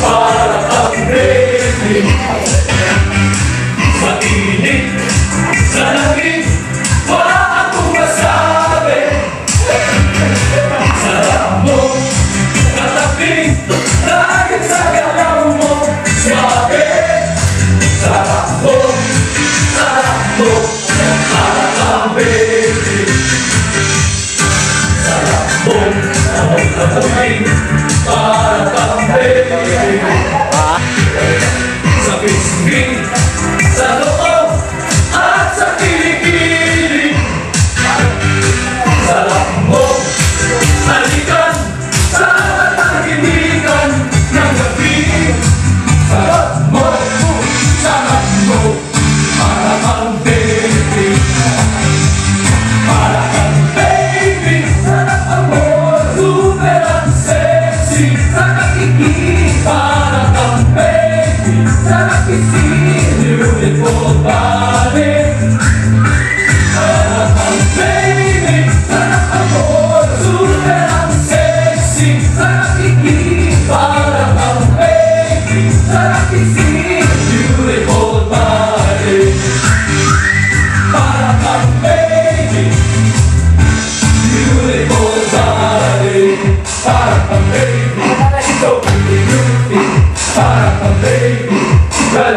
Para me. Sarap ang baby, sarap isilip ko ba?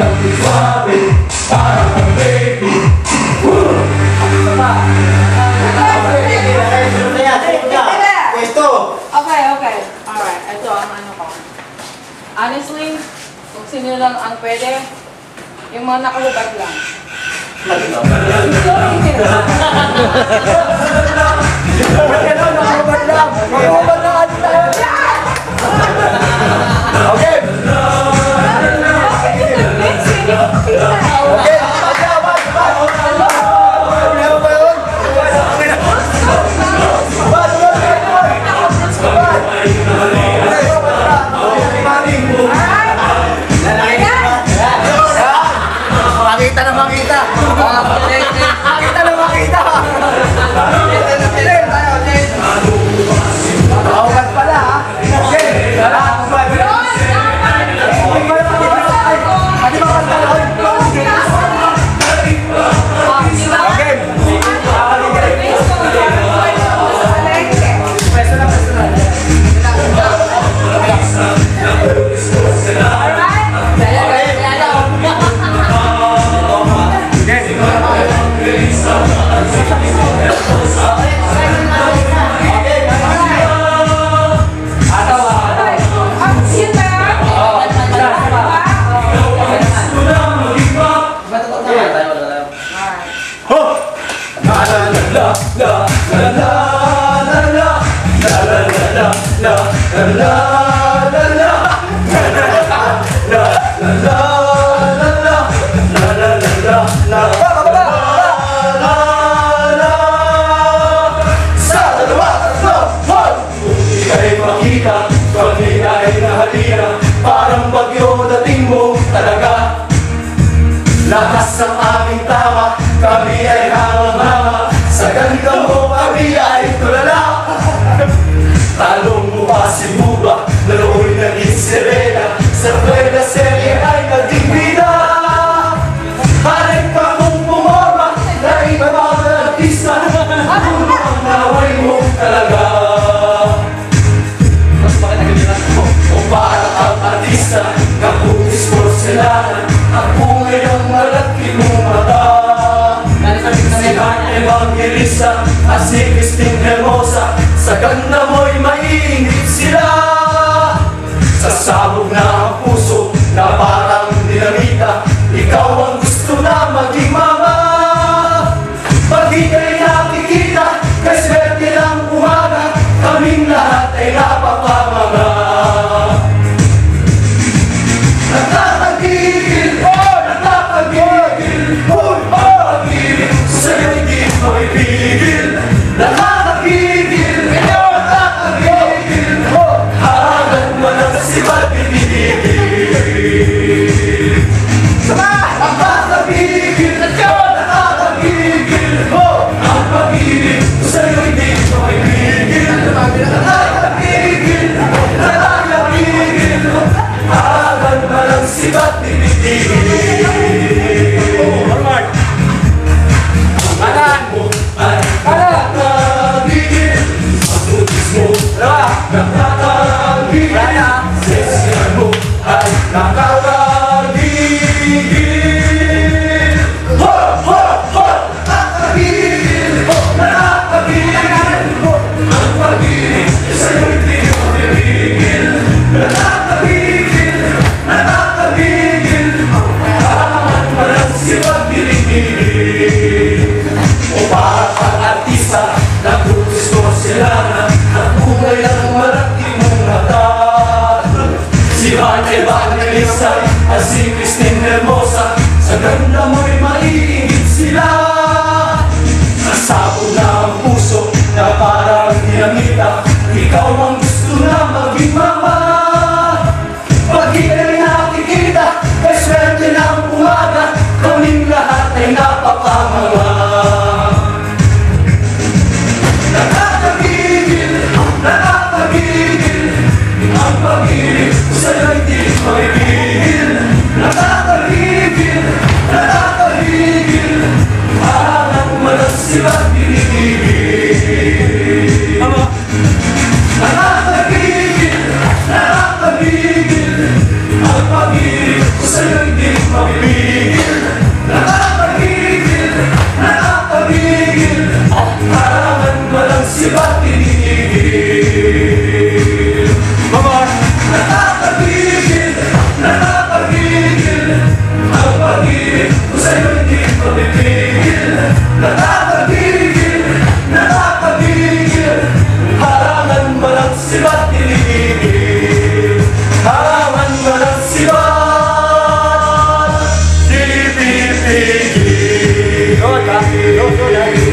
Ano Honestly, kung sino lang ang pwede, yung mga nakahubat lang. Nakahubat lang! Nakahubat lang! Hey! Lakas ng aming tawa, kami ay hangang-hanga Sa ganda mo kami ay tulala. Talo Pagdagan na mo'y mainit sila. Sasabog na ang puso na parang dinamita. Ikaw ang gusto na maging mama. Pag di kayo nakikita, kay swerte ng umaga Kaming lahat ay lahat Pagigil, nakakahigil, nakakahigil Anak malas sila pinigil Não olha aí.